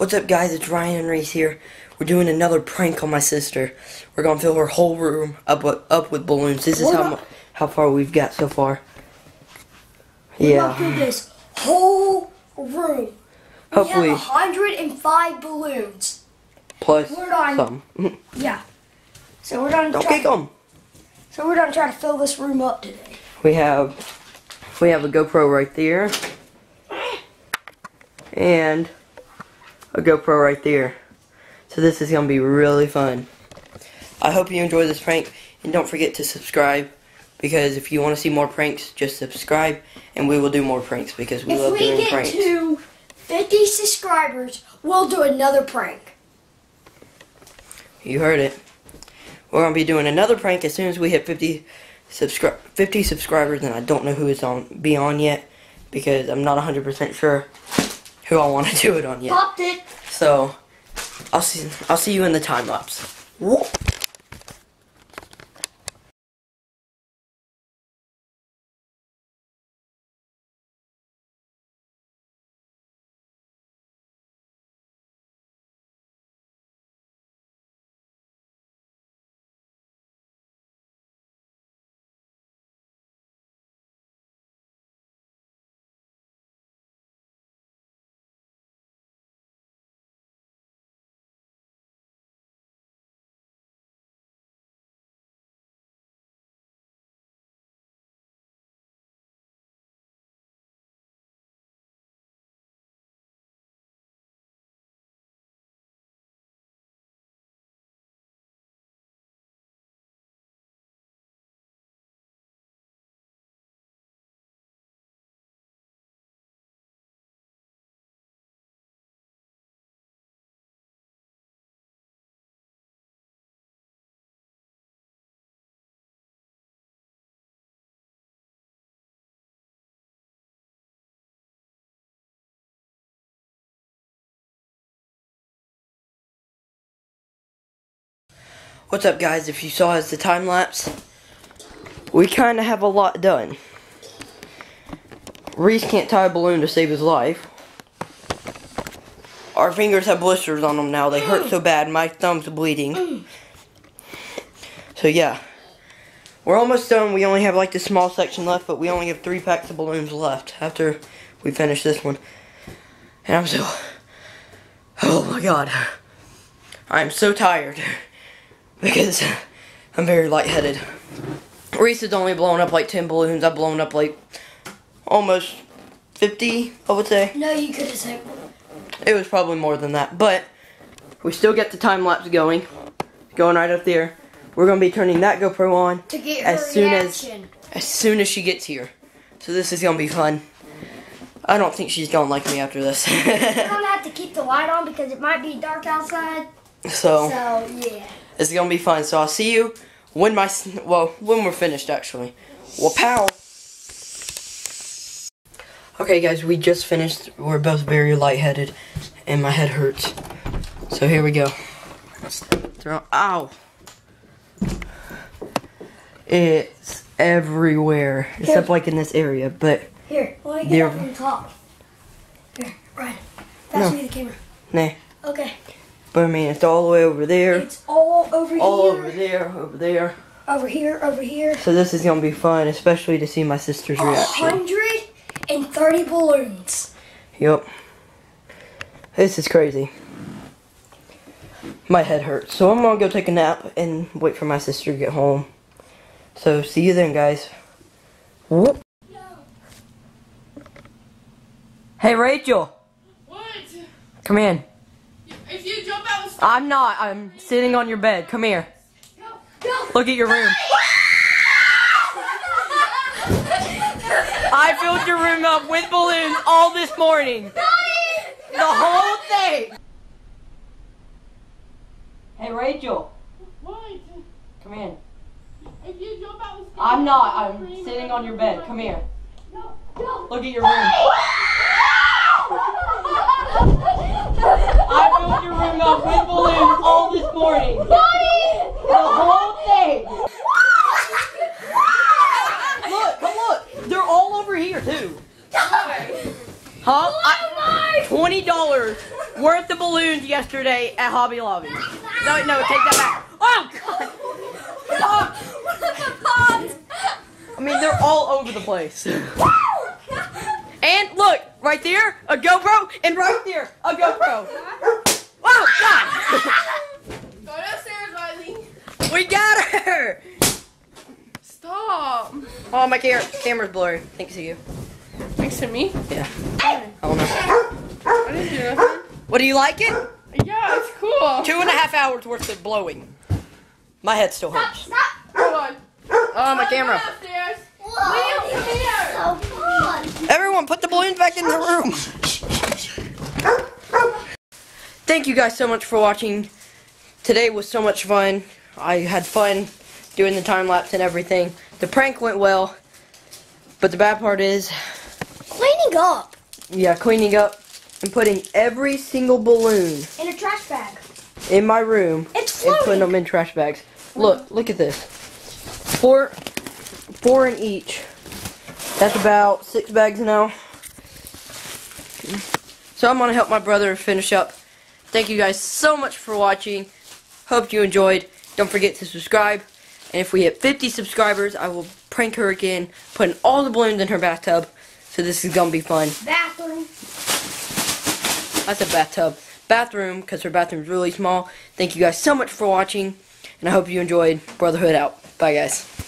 What's up guys, it's Ryan and Reese here. We're doing another prank on my sister. We're gonna fill her whole room up with, up with balloons. This is What how how far we've got so far. We went through Yeah. this whole room. Hopefully We have 105 balloons. plus we're on- some. Yeah. So we're gonna Don't try. kick them. So we're gonna try to fill this room up today. We have we have a GoPro right there. And a GoPro right there. So this is gonna be really fun. I hope you enjoy this prank and don't forget to subscribe because if you want to see more pranks, just subscribe and we will do more pranks because we if love we doing get to 50 subscribers, we'll do another prank. You heard it. We're gonna be doing another prank as soon as we hit 50 subscri 50 subscribers, and I don't know who it's on be on yet because I'm not 100% sure who I want to do it on yet. Popped it. So I'll see I'll see you in the time lapse. What's up guys? If you saw as the time lapse, we kind of have a lot done. Reese can't tie a balloon to save his life. Our fingers have blisters on them now. They hurt so bad. My thumb's bleeding. So yeah. We're almost done. We only have like this small section left, but we only have three packs of balloons left after we finish this one. And I'm so... Oh my god. I'm so tired. Because I'm very lightheaded. Reese has only blown up like 10 balloons. I've blown up like almost 50, I would say. No, you could have said. It was probably more than that, but we still get the time lapse going. Going right up there. We're gonna be turning that GoPro on To get as soon as reaction. as soon as she gets here. So this is gonna be fun. I don't think she's gonna like me after this. We're gonna have to keep the light on because it might be dark outside. so So, yeah. It's gonna be fun. So I'll see you when my well when we're finished actually. Well, pow. Okay, guys, we just finished. We're both very lightheaded, and my head hurts. So here we go. Throw. Ow. It's everywhere, except like in this area. But Here, There- get up and talk. Here, Ryan. Pass No. me the camera. nah. Okay. But I mean, it's all the way over there, It's all over all here. over there, over there. Over here, over here. So this is gonna be fun, especially to see my sister's A reaction. hundred and thirty balloons. Yep. This is crazy. My head hurts. So I'm gonna go take a nap and wait for my sister to get home. So see you then, guys. Whoop. Hey, Rachel. What? Come in. If you jump out of I'm not. I'm sitting on your bed. Come here. Go. Look at your room. I filled your room up with balloons all this morning. The whole thing. Hey, Rachel. What? Come in. If you jump out of I'm not. I'm sitting on your bed. Come here. Go. Look at your room. I filled your room up with balloons all this morning. The whole thing. Look, come look. They're all over here too. Huh? I- Twenty dollars worth of balloons yesterday at Hobby Lobby. No, no, take that back. Oh God! Oh, I mean, they're all over the place. And look, right there, a GoPro, and right there, a GoPro. Oh God! Go downstairs, Riley. We got her! Stop. Oh, my ca- camera's blurry. Thanks to you. Thanks to me. Yeah. Why? I don't. I didn't do nothing. What do you like it? Yeah, it's cool. Two and a half hours worth of blowing. My head still hurts. Hold on. Oh, my Go camera. downstairs. Whoa, Liam, come here. so back in the room. Thank you guys so much for watching. Today was so much fun. I had fun doing the time lapse and everything. The prank went well, but the bad part is, Cleaning up yeah, cleaning up and putting every single balloon in a trash bag. in my room It's and putting them in trash bags. Look, look at this. Four, four in each. That's about six bags now. So I'm gonna help my brother finish up. Thank you guys so much for watching. Hope you enjoyed. Don't forget to subscribe. And if we hit 50 subscribers, I will prank her again, putting all the balloons in her bathtub. So this is gonna be fun. Bathroom. I said bathtub. Bathroom, because her bathroom's really small. Thank you guys so much for watching, and I hope you enjoyed Brotherhood out. Bye, guys.